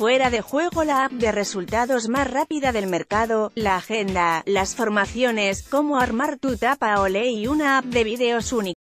fuera de juego la app de resultados más rápida del mercado, la agenda, las formaciones, cómo armar tu tapa ole y una app de videos única.